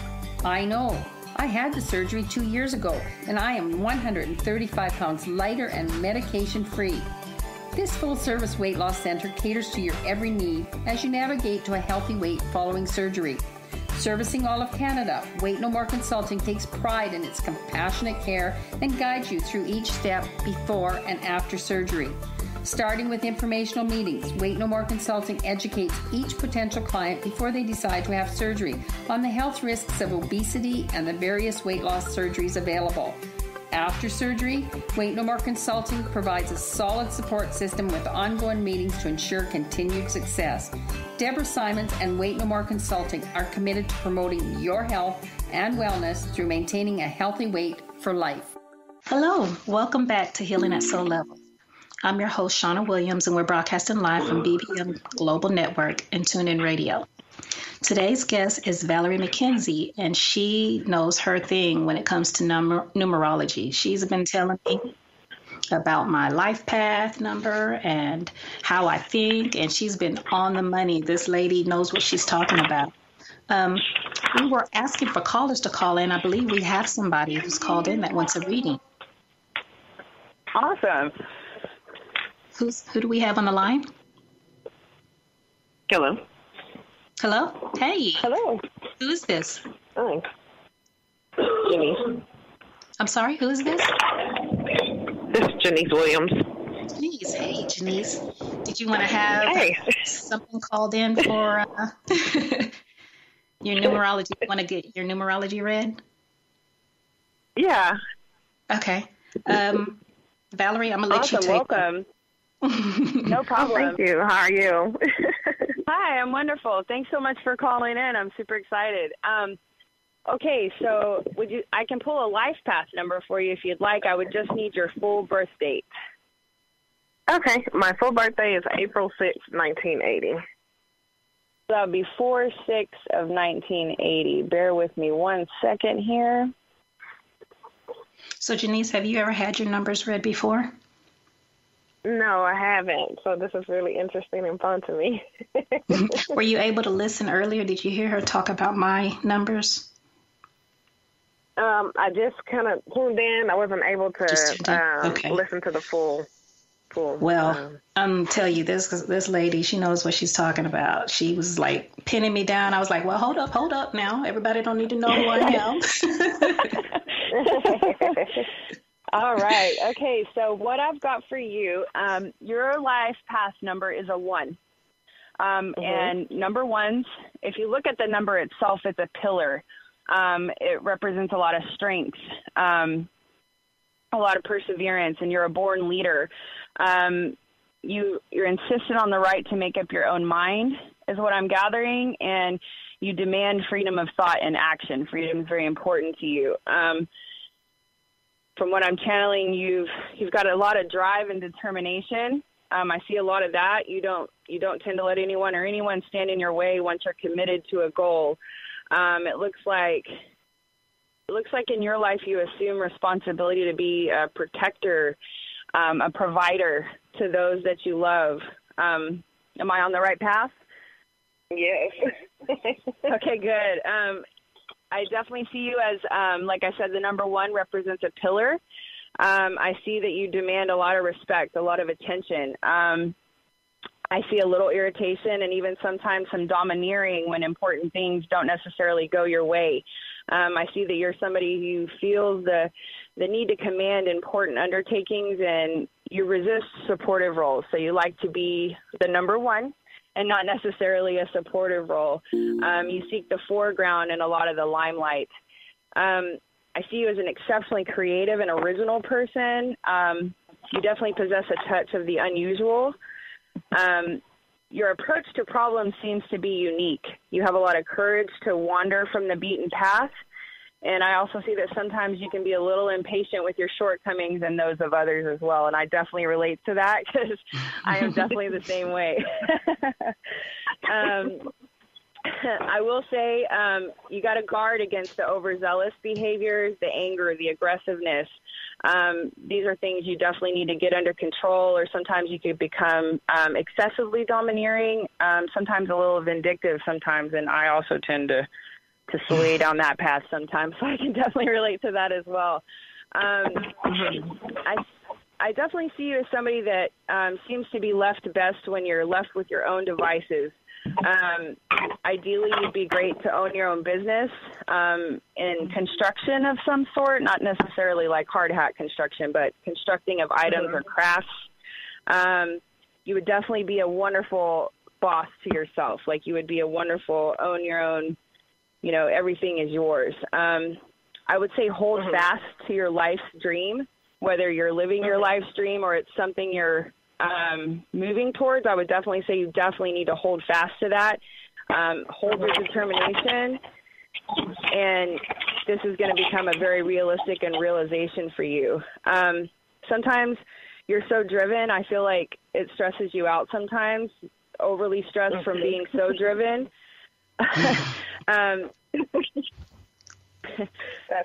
I know. I had the surgery two years ago, and I am 135 pounds lighter and medication free. This full service weight loss center caters to your every need as you navigate to a healthy weight following surgery. Servicing all of Canada, Weight No More Consulting takes pride in its compassionate care and guides you through each step before and after surgery. Starting with informational meetings, Weight No More Consulting educates each potential client before they decide to have surgery on the health risks of obesity and the various weight loss surgeries available. After surgery, Weight No More Consulting provides a solid support system with ongoing meetings to ensure continued success. Deborah Simons and Weight No More Consulting are committed to promoting your health and wellness through maintaining a healthy weight for life. Hello, welcome back to Healing at Soul Level. I'm your host, Shawna Williams, and we're broadcasting live from BBM Global Network and TuneIn Radio. Today's guest is Valerie McKenzie, and she knows her thing when it comes to number, numerology. She's been telling me about my life path number and how I think, and she's been on the money. This lady knows what she's talking about. Um, we were asking for callers to call in. I believe we have somebody who's called in that wants a reading. Awesome. Who's who do we have on the line? Hello. Hello? Hey. Hello. Who is this? Hi. Janice. I'm sorry, who is this? This is Janice Williams. Janice. Hey, Janice. Did you want to have Hey. something called in for uh, your numerology? You want to get your numerology read? Yeah. Okay. Um, Valerie, I'm going to let Awesome. you take Welcome. No problem. Thank you. How are you? Hi, I'm wonderful. Thanks so much for calling in. I'm super excited. Um, okay, so would you? I can pull a life path number for you if you'd like. I would just need your full birth date. okay. My full birthday is April sixth, 1980. So that would be four six of 1980. Bear with me one second here. So, Janice, have you ever had your numbers read before? No, I haven't. So this is really interesting and fun to me. Were you able to listen earlier? Did you hear her talk about my numbers? um, I just kind of tuned in. I wasn't able to um, Okay. listen to the full, full. Well, um, I'm tell you this this lady, she knows what she's talking about. She was like pinning me down. I was like, "Well, hold up, hold up now. Everybody don't need to know who I am." All right. Okay. So what I've got for you, um, your life path number is a one. Um, And number ones, if you look at the number itself, it's a pillar. Um, it represents a lot of strength, um, a lot of perseverance, and you're a born leader. Um, you you're insistent on the right to make up your own mind, is what I'm gathering, and you demand freedom of thought and action. Freedom is very important to you. Um, from what I'm channeling, you've you've got a lot of drive and determination. Um, I see a lot of that. You don't you don't tend to let anyone or anyone stand in your way once you're committed to a goal. Um, it looks like it looks like in your life you assume responsibility to be a protector, um, a provider to those that you love. Um, am I on the right path? yes. okay, good. Um, I definitely see you as, um, like I said, the number one represents a pillar. Um, I see that you demand a lot of respect, a lot of attention. Um, I see a little irritation and even sometimes some domineering when important things don't necessarily go your way. Um, I see that you're somebody who feels the the need to command important undertakings and you resist supportive roles. So you like to be the number one and not necessarily a supportive role. Um, you seek the foreground and a lot of the limelight. Um, I see you as an exceptionally creative and original person. Um, you definitely possess a touch of the unusual. Um, your approach to problems seems to be unique. You have a lot of courage to wander from the beaten path. And I also see that sometimes you can be a little impatient with your shortcomings and those of others as well. And I definitely relate to that because I am definitely the same way. um, I will say um, you got to guard against the overzealous behaviors, the anger, the aggressiveness. Um, these are things you definitely need to get under control, or sometimes you could become um, excessively domineering, um, sometimes a little vindictive, sometimes, and I also tend to to sway down that path sometimes. So I can definitely relate to that as well. Um, I I definitely see you as somebody that um, seems to be left best when you're left with your own devices. Um, ideally, you'd be great to own your own business um, in construction of some sort, not necessarily like hard hat construction, but constructing of items or crafts. Um, you would definitely be a wonderful boss to yourself. Like you would be a wonderful own your own. You know, everything is yours. Um, I would say hold mm-hmm. fast to your life's dream, whether you're living your life's dream or it's something you're um, moving towards, I would definitely say you definitely need to hold fast to that. Um, hold your determination, and this is going to become a very realistic and realization for you. Um, sometimes you're so driven, I feel like it stresses you out sometimes, overly stressed from being so driven. um,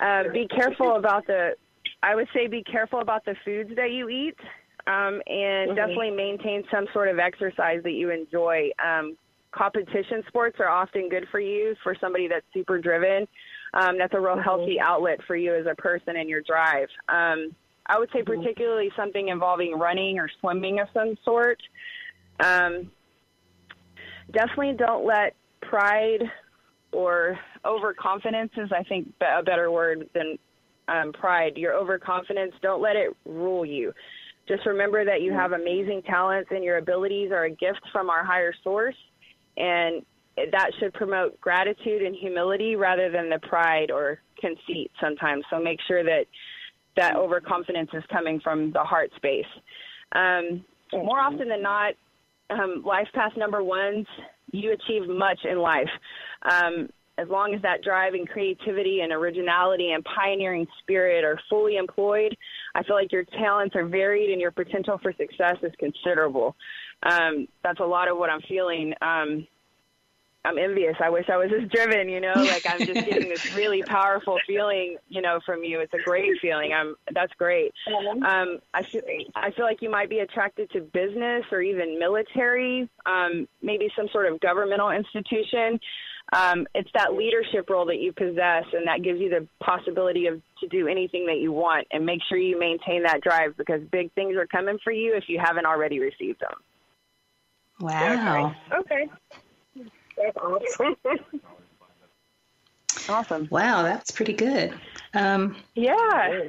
uh, be careful about the, I would say be careful about the foods that you eat um, and mm-hmm. definitely maintain some sort of exercise that you enjoy. Um, competition sports are often good for you for somebody that's super driven. Um, that's a real mm-hmm. healthy outlet for you as a person and your drive. Um, I would say mm-hmm. particularly something involving running or swimming of some sort. Um, definitely don't let pride or overconfidence is, I think, a better word than um, pride. Your overconfidence, don't let it rule you. Just remember that you have amazing talents and your abilities are a gift from our higher source. And that should promote gratitude and humility rather than the pride or conceit sometimes. So make sure that that overconfidence is coming from the heart space. Um, more often than not, um, life path number ones, you achieve much in life. Um, as long as that drive and creativity and originality and pioneering spirit are fully employed, I feel like your talents are varied and your potential for success is considerable. Um, that's a lot of what I'm feeling. Um, I'm envious. I wish I was as driven, you know, like I'm just getting this really powerful feeling, you know, from you. It's a great feeling. I'm, that's great. Um, I feel, I feel like you might be attracted to business or even military, um, maybe some sort of governmental institution um, it's that leadership role that you possess, and that gives you the possibility of to do anything that you want. And make sure you maintain that drive because big things are coming for you if you haven't already received them. Wow. Okay. That's awesome. awesome. Wow, that's pretty good. Um, yeah.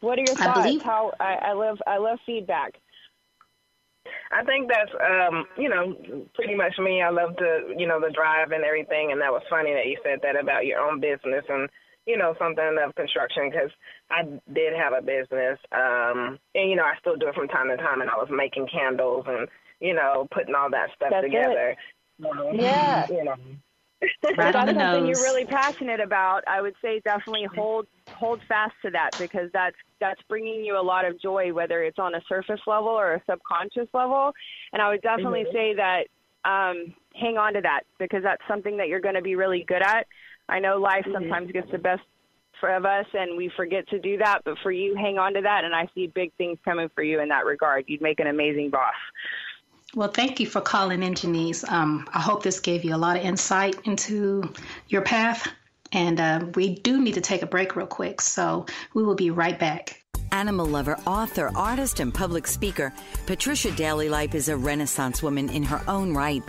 What are your thoughts? I believe- How I, I love I love feedback. I think that's um, you know, pretty much me. I love the you know, the drive and everything and that was funny that you said that about your own business and you know, something of construction because I did have a business. Um and you know, I still do it from time to time and I was making candles and, you know, putting all that stuff that's together. It. Yeah. You know. right that's something nose. you're really passionate about. I would say definitely hold hold fast to that because that's that's bringing you a lot of joy, whether it's on a surface level or a subconscious level. And I would definitely mm-hmm. say that um, hang on to that because that's something that you're going to be really good at. I know life mm-hmm. sometimes gets the best of us and we forget to do that, but for you, hang on to that. And I see big things coming for you in that regard. You'd make an amazing boss. Well, thank you for calling in, Janice. Um, I hope this gave you a lot of insight into your path. And uh, we do need to take a break real quick, so we will be right back. Animal lover, author, artist, and public speaker, Patricia Daly Lipe is a Renaissance woman in her own right.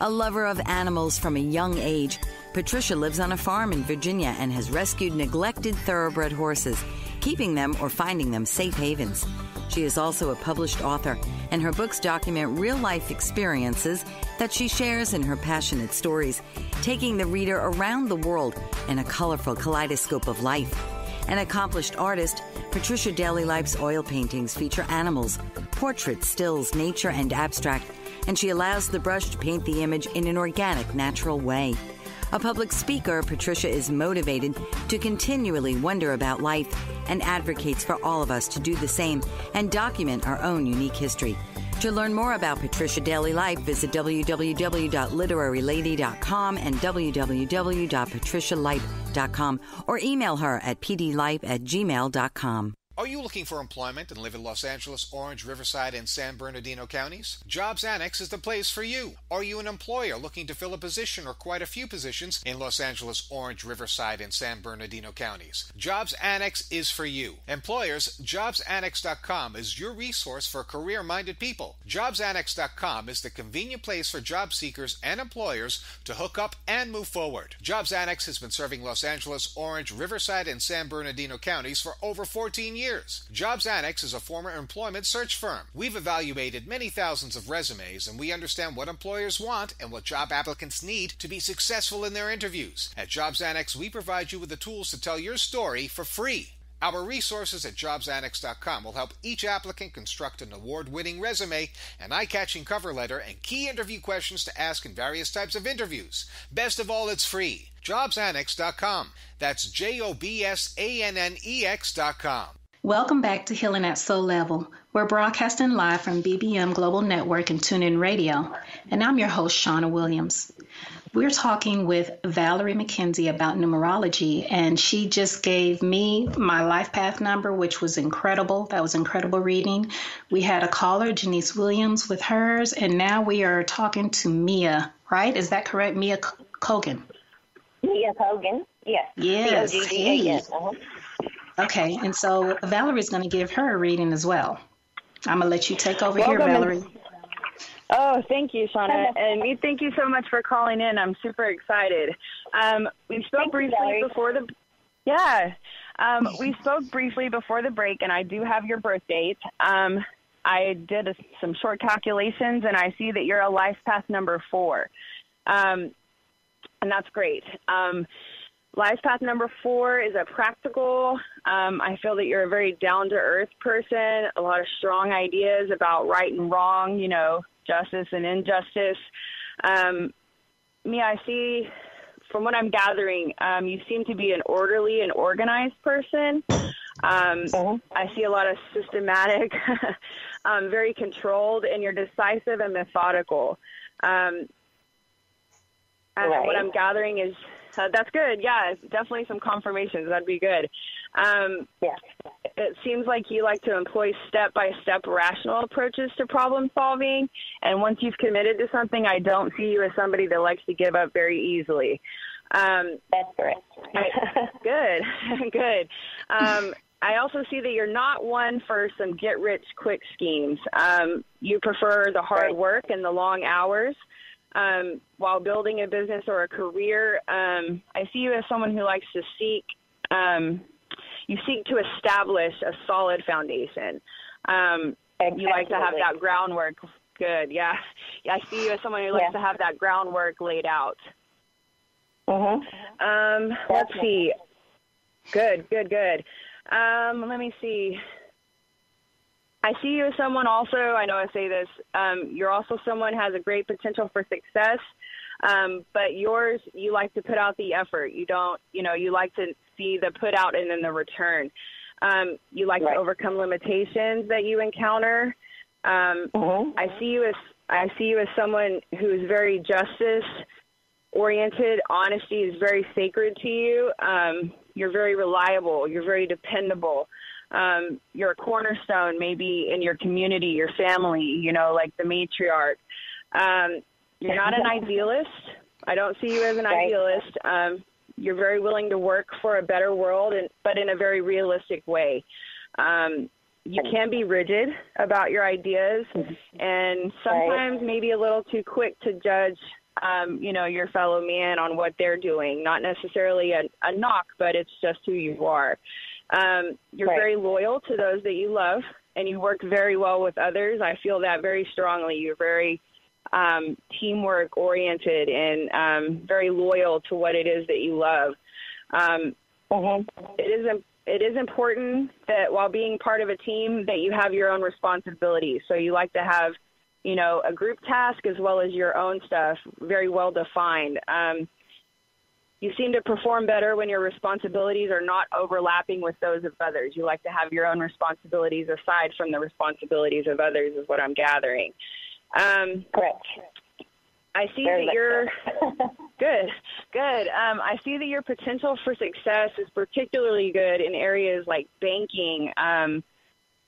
A lover of animals from a young age, Patricia lives on a farm in Virginia and has rescued neglected thoroughbred horses, keeping them or finding them safe havens. She is also a published author, and her books document real life experiences that she shares in her passionate stories, taking the reader around the world in a colorful kaleidoscope of life. An accomplished artist, Patricia Daly Lipe's oil paintings feature animals, portraits, stills, nature, and abstract, and she allows the brush to paint the image in an organic, natural way. A public speaker, Patricia is motivated to continually wonder about life and advocates for all of us to do the same and document our own unique history. To learn more about Patricia Daly Lipe, visit www.literarylady.com and www.patricialipe.com or email her at pdlipe at gmail.com. Are you looking for employment and live in Los Angeles, Orange, Riverside, and San Bernardino counties? Jobs Annex is the place for you. Are you an employer looking to fill a position or quite a few positions in Los Angeles, Orange, Riverside, and San Bernardino counties? Jobs Annex is for you. Employers, JobsAnnex.com is your resource for career minded people. JobsAnnex.com is the convenient place for job seekers and employers to hook up and move forward. Jobs Annex has been serving Los Angeles, Orange, Riverside, and San Bernardino counties for over 14 years years. Jobs Annex is a former employment search firm. We've evaluated many thousands of resumes and we understand what employers want and what job applicants need to be successful in their interviews. At Jobs Annex, we provide you with the tools to tell your story for free. Our resources at jobsannex.com will help each applicant construct an award winning resume, an eye catching cover letter, and key interview questions to ask in various types of interviews. Best of all, it's free. Jobsannex.com. That's J O B S A N N E X.com. Welcome back to Healing at Soul Level. We're broadcasting live from BBM Global Network and TuneIn Radio, and I'm your host, Shawna Williams. We're talking with Valerie McKenzie about numerology, and she just gave me my life path number, which was incredible. That was incredible reading. We had a caller, Janice Williams, with hers, and now we are talking to Mia, right? Is that correct? Mia Kogan. Mia Kogan, yes. Yes. Hey. Uh-huh. Okay, and so Valerie's going to give her a reading as well. I'm going to let you take over Welcome here, Valerie. Oh, thank you, Shawna. And thank you so much for calling in. I'm super excited. Um, we spoke thank briefly you, before the. Yeah. Um, we spoke briefly before the break, and I do have your birth date. Um, I did a, some short calculations, and I see that you're a life path number four. Um, and that's great. Life path number four is a practical. Um, I feel that you're a very down to earth person, a lot of strong ideas about right and wrong, you know, justice and injustice. Um, me, I see, from what I'm gathering, um, you seem to be an orderly and organized person. Um, uh-huh. I see a lot of systematic, um, very controlled, and you're decisive and methodical. Um, right. what I'm gathering is that's good. Yeah, definitely some confirmations. That'd be good. Um, yeah. It seems like you like to employ step by step rational approaches to problem solving. And once you've committed to something, I don't see you as somebody that likes to give up very easily. Um, That's correct. good, good. Um, I also see that you're not one for some get rich quick schemes. Um, you prefer the hard work and the long hours um, while building a business or a career. Um, I see you as someone who likes to seek. Um, you seek to establish a solid foundation. Um, you like to have that groundwork. Good, yeah. yeah. I see you as someone who likes yeah. to have that groundwork laid out. Mm-hmm. Um, let's see. Good, good, good. Um, let me see. I see you as someone also, I know I say this, um, you're also someone has a great potential for success, um, but yours, you like to put out the effort. You don't, you know, you like to see the put out and then the return. Um, you like right. to overcome limitations that you encounter. Um, mm-hmm. I see you as I see you as someone who is very justice oriented. Honesty is very sacred to you. Um, you're very reliable. You're very dependable um, you're a cornerstone maybe in your community, your family, you know, like the matriarch. Um, you're not an idealist. I don't see you as an right. idealist. Um, you're very willing to work for a better world, and, but in a very realistic way. Um, you can be rigid about your ideas, and sometimes right. maybe a little too quick to judge um, you know, your fellow man on what they're doing. Not necessarily a, a knock, but it's just who you are. Um, you're Right. very loyal to those that you love, and you work very well with others. I feel that very strongly. You're very um, teamwork oriented and um, very loyal to what it is that you love. Um, it is it is important that while being part of a team that you have your own responsibilities. So you like to have you know a group task as well as your own stuff very well defined. Um, you seem to perform better when your responsibilities are not overlapping with those of others. You like to have your own responsibilities aside from the responsibilities of others, is what I'm gathering. Um, Correct. I see Very that you're good, good. Um, I see that your potential for success is particularly good in areas like banking, um,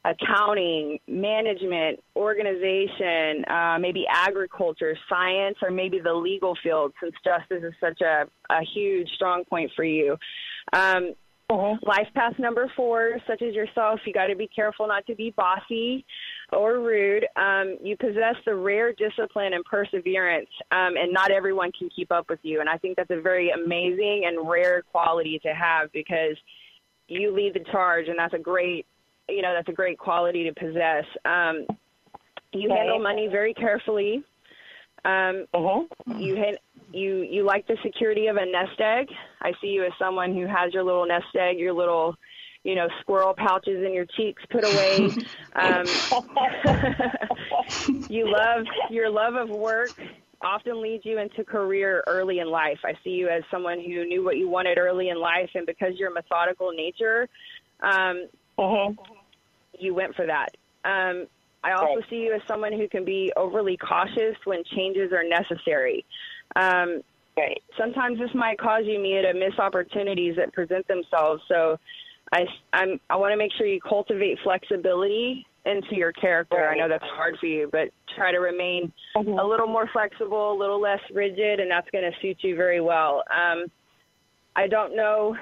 accounting, management, organization, uh, maybe agriculture, science, or maybe the legal field, since justice is such a, a huge strong point for you. Um, Life path number four, such as yourself, you got to be careful not to be bossy or rude. Um, you possess the rare discipline and perseverance, um, and not everyone can keep up with you. And I think that's a very amazing and rare quality to have because you lead the charge, and that's a great, you know, that's a great quality to possess. Um, you Right. handle money very carefully. Um, You ha- you you like the security of a nest egg. I see you as someone who has your little nest egg, your little, you know, squirrel pouches in your cheeks put away. um, you love your love of work often leads you into career early in life. I see you as someone who knew what you wanted early in life, and because you're methodical nature, um, you went for that. Um, I also Right. see you as someone who can be overly cautious when changes are necessary. Um, Right. sometimes this might cause you Mia to miss opportunities that present themselves. So I, I'm, I want to make sure you cultivate flexibility into your character. I know that's hard for you, but try to remain a little more flexible, a little less rigid, and that's going to suit you very well. Um, I don't know.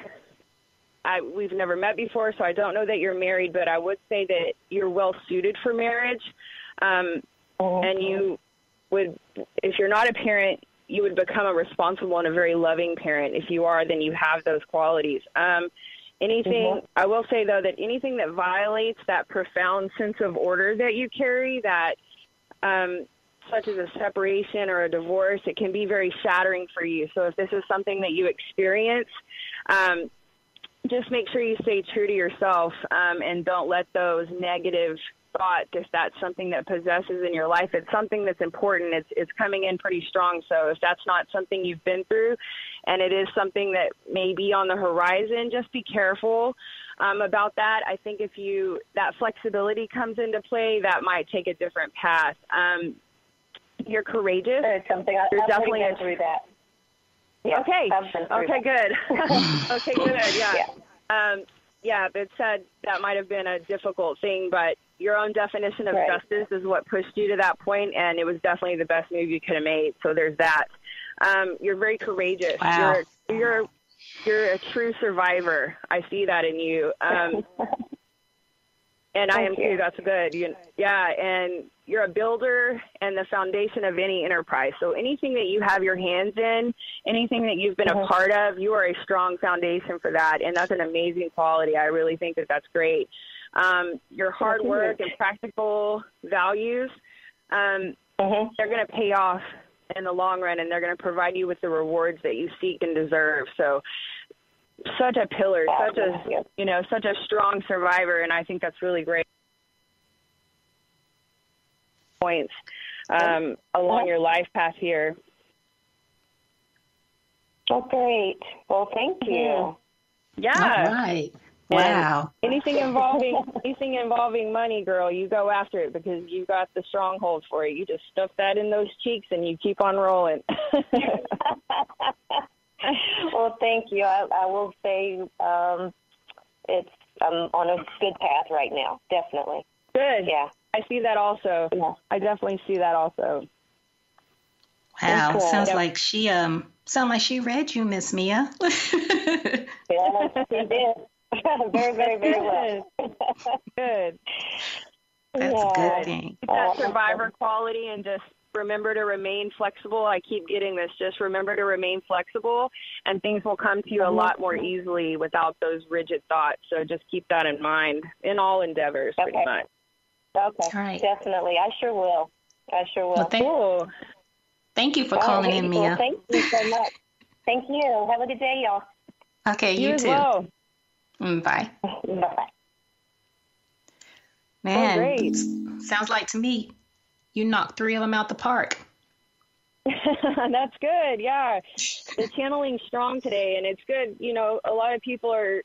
I, we've never met before, so I don't know that you're married, but I would say that you're well suited for marriage. Um, and you would, if you're not a parent, you would become a responsible and a very loving parent. If you are, then you have those qualities. Um, anything, I will say though that anything that violates that profound sense of order that you carry, that um, such as a separation or a divorce, it can be very shattering for you. So if this is something that you experience, um, just make sure you stay true to yourself um, and don't let those negative thoughts, if that's something that possesses in your life, it's something that's important. It's it's coming in pretty strong. So if that's not something you've been through, and it is something that may be on the horizon, just be careful um, about that. I think if you that flexibility comes into play, that might take a different path. Um, you're courageous. It's something I, You're I've definitely been through that. Yeah, okay. I've been through Okay, good. okay, good. Yeah. Yeah. Um, yeah, it said that might have been a difficult thing, but your own definition of Right. justice is what pushed you to that point, and it was definitely the best move you could have made. So there's that. Um, you're very courageous. Wow. You're you're you're a true survivor. I see that in you. Um, and I am Thank you. too. That's good. You, yeah, and you're a builder and the foundation of any enterprise. So anything that you have your hands in, anything that you've been a part of, you are a strong foundation for that, and that's an amazing quality. I really think that that's great. Um, your hard work and practical values, um, they're going to pay off in the long run, and they're going to provide you with the rewards that you seek and deserve. So such a pillar, such a Yep. you know, such a strong survivor, and I think that's really great. Points um, along your life path here. Oh, great. Well, thank you. Yeah. All right. And Wow. Anything involving anything involving money, girl, you go after it because you got the stronghold for it. You just stuff that in those cheeks and you keep on rolling. well, thank you. I, I will say um, it's I'm on a good path right now. Definitely. Good. Yeah. I see that also. Yeah. I definitely see that also. Wow. Okay. Sounds Yep. like she um sound like she read you, Miss Mia. Yes, he did. very, very, very well. Good. That's a good thing. Keep that survivor quality and just remember to remain flexible. I keep getting this. Just remember to remain flexible, and things will come to you a lot more easily without those rigid thoughts. So just keep that in mind in all endeavors, okay. pretty much. Okay, All right. definitely. I sure will. I sure will. Well, thank, Cool. thank you for All calling right, in, well, Mia. thank you so much. Thank you. Have a good day, y'all. Okay, you, You too. well. Mm, Bye. Bye. Man, great. sounds like to me you knocked three of them out the park. That's good. Yeah. The channeling's strong today and it's good. You know, a lot of people are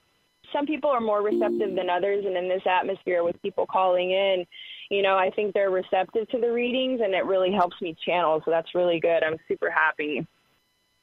some people are more receptive than others and in this atmosphere with people calling in, you know, I think they're receptive to the readings and it really helps me channel. So that's really good. I'm super happy.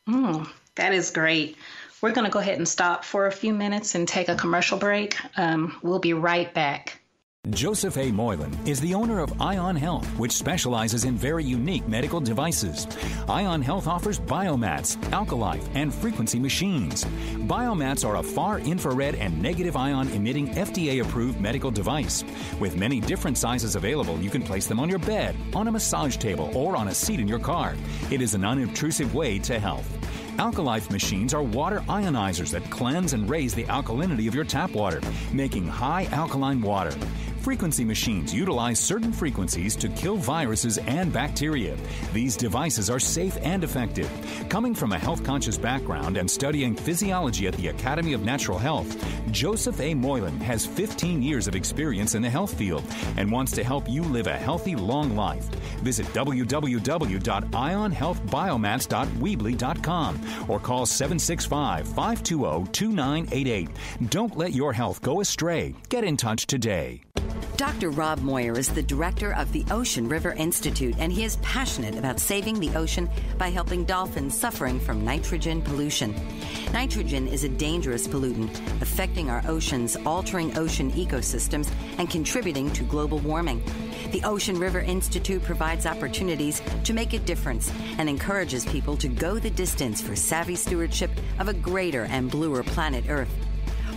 Mm, that is great. We're going to go ahead and stop for a few minutes and take a commercial break. Um, we'll be right back. Joseph A. Moylan is the owner of Ion Health, which specializes in very unique medical devices. Ion Health offers biomats, alkalife, and frequency machines. Biomats are a far infrared and negative ion emitting FDA approved medical device. With many different sizes available, you can place them on your bed, on a massage table, or on a seat in your car. It is an unobtrusive way to health. Alkalife machines are water ionizers that cleanse and raise the alkalinity of your tap water, making high alkaline water. Frequency machines utilize certain frequencies to kill viruses and bacteria. These devices are safe and effective. Coming from a health conscious background and studying physiology at the Academy of Natural Health, Joseph A. Moylan has 15 years of experience in the health field and wants to help you live a healthy, long life. Visit www.ionhealthbiomats.weebly.com or call 765 520 2988. Don't let your health go astray. Get in touch today. Dr. Rob Moir is the director of the Ocean River Institute, and he is passionate about saving the ocean by helping dolphins suffering from nitrogen pollution. Nitrogen is a dangerous pollutant affecting our oceans, altering ocean ecosystems, and contributing to global warming. The Ocean River Institute provides opportunities to make a difference and encourages people to go the distance for savvy stewardship of a greater and bluer planet Earth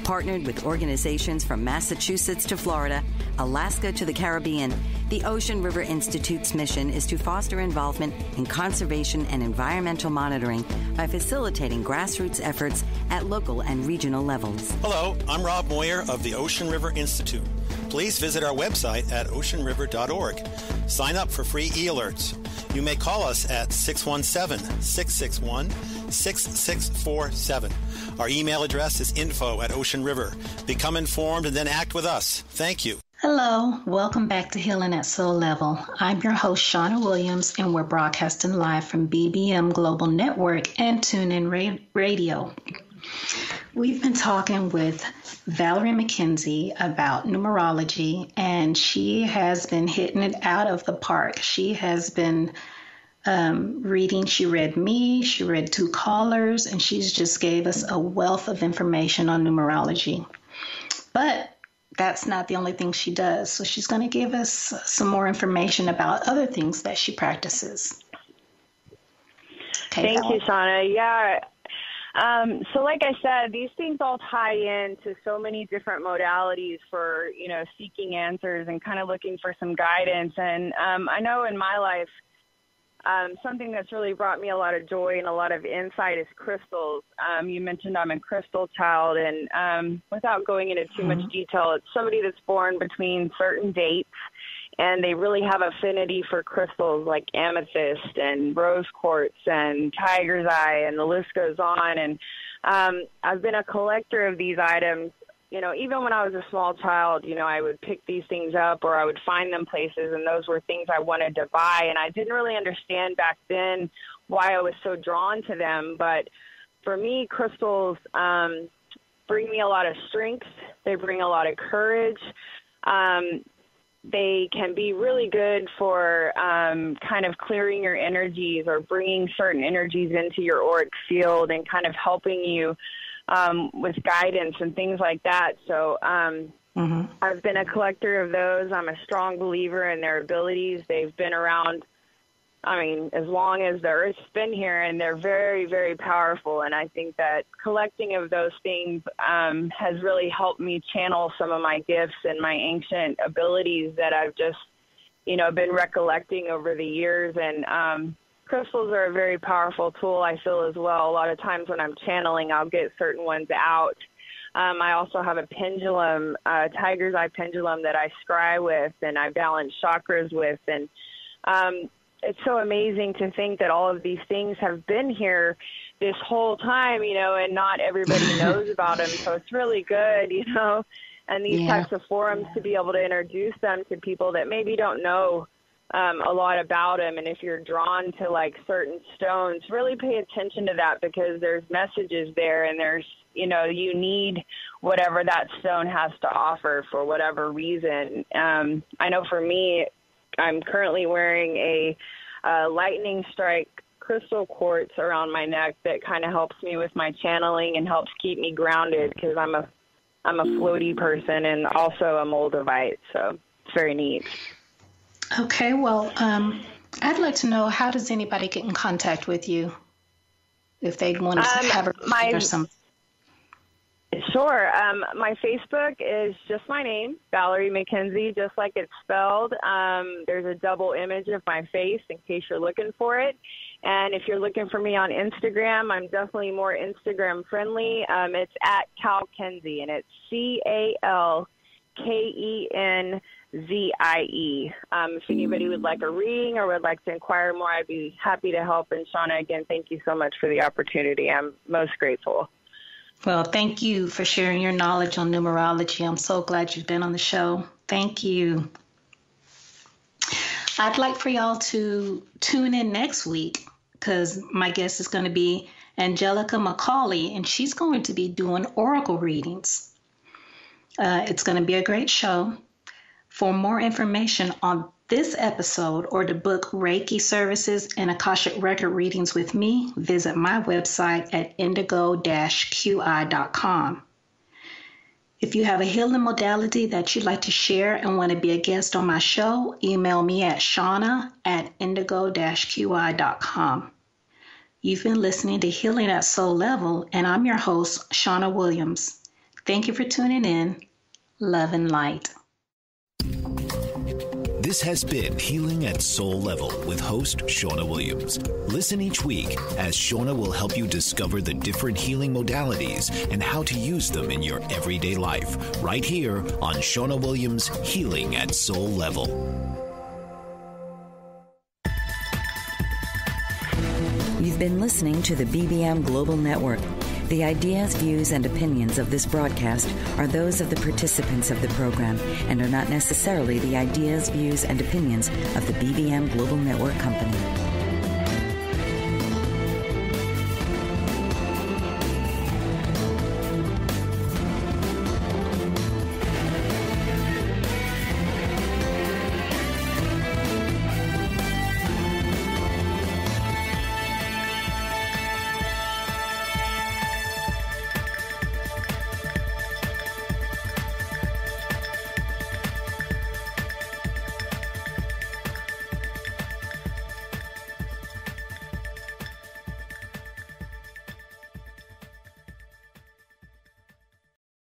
partnered with organizations from Massachusetts to Florida, Alaska to the Caribbean. The Ocean River Institute's mission is to foster involvement in conservation and environmental monitoring by facilitating grassroots efforts at local and regional levels. Hello, I'm Rob Moir of the Ocean River Institute. Please visit our website at oceanriver.org. Sign up for free e alerts. You may call us at 617 661 6647. Our email address is info at Ocean River. Become informed and then act with us. Thank you. Hello, welcome back to Healing at Soul Level. I'm your host, Shawna Williams, and we're broadcasting live from BBM Global Network and TuneIn Ra- Radio. We've been talking with Valerie McKenzie about numerology, and she has been hitting it out of the park. She has been um, reading. She read me, she read two callers, and she's just gave us a wealth of information on numerology. But that's not the only thing she does. So she's going to give us some more information about other things that she practices. Okay, Thank Val. you, Shawna. Yeah. Um, so, like I said, these things all tie into so many different modalities for you know seeking answers and kind of looking for some guidance. And um, I know in my life, um, something that's really brought me a lot of joy and a lot of insight is crystals. Um, you mentioned I'm a crystal child, and um, without going into too much detail, it's somebody that's born between certain dates, and they really have affinity for crystals like amethyst and rose quartz and tiger's eye, and the list goes on. And um, I've been a collector of these items you know, even when I was a small child, you know, I would pick these things up or I would find them places and those were things I wanted to buy. And I didn't really understand back then why I was so drawn to them. But for me, crystals um, bring me a lot of strength, they bring a lot of courage. Um, they can be really good for um, kind of clearing your energies or bringing certain energies into your auric field and kind of helping you um, with guidance and things like that. So um, Mm-hmm. I've been a collector of those. I'm a strong believer in their abilities. They've been around, I mean, as long as the Earth's been here, and they're very, very powerful. And I think that collecting of those things um, has really helped me channel some of my gifts and my ancient abilities that I've just you know, been recollecting over the years. And um, crystals are a very powerful tool, I feel, as well. A lot of times when I'm channeling, I'll get certain ones out. Um, I also have a pendulum, uh, tiger's eye pendulum that I scry with and I balance chakras with. And um, it's so amazing to think that all of these things have been here this whole time, you know, and not everybody knows about them. So it's really good, you know, and these yeah. types of forums to be able to introduce them to people that maybe don't know um, a lot about them. And if you're drawn to like certain stones, really pay attention to that because there's messages there and there's, you know, you need whatever that stone has to offer for whatever reason. Um, I know for me, I'm currently wearing a, a lightning strike crystal quartz around my neck that kind of helps me with my channeling and helps keep me grounded because I'm a I'm a floaty person and also a moldavite, so it's very neat. Okay, well, um, I'd like to know how does anybody get in contact with you if they want to um, have a my, or something? Sure. Um, my Facebook is just my name, Valerie McKenzie, just like it's spelled. Um, there's a double image of my face in case you're looking for it. And if you're looking for me on Instagram, I'm definitely more Instagram friendly. Um, it's at Cal Kenzie, and it's C A L K E N Z I E. Um, if anybody would like a reading or would like to inquire more, I'd be happy to help. And Shawna, again, thank you so much for the opportunity. I'm most grateful. Well, thank you for sharing your knowledge on numerology. I'm so glad you've been on the show. Thank you. I'd like for y'all to tune in next week because my guest is going to be Angelica McCauley, and she's going to be doing oracle readings. Uh, it's going to be a great show. For more information on this episode or to book Reiki services and Akashic Record readings with me, visit my website at indigo qi.com. If you have a healing modality that you'd like to share and want to be a guest on my show, email me at shawna at indigo qi.com. You've been listening to Healing at Soul Level, and I'm your host, Shawna Williams. Thank you for tuning in. Love and light. This has been Healing at Soul Level with host Shawna Williams. Listen each week as Shawna will help you discover the different healing modalities and how to use them in your everyday life, right here on Shawna Williams Healing at Soul Level. You've been listening to the BBM Global Network. The ideas, views, and opinions of this broadcast are those of the participants of the program and are not necessarily the ideas, views, and opinions of the BBM Global Network Company.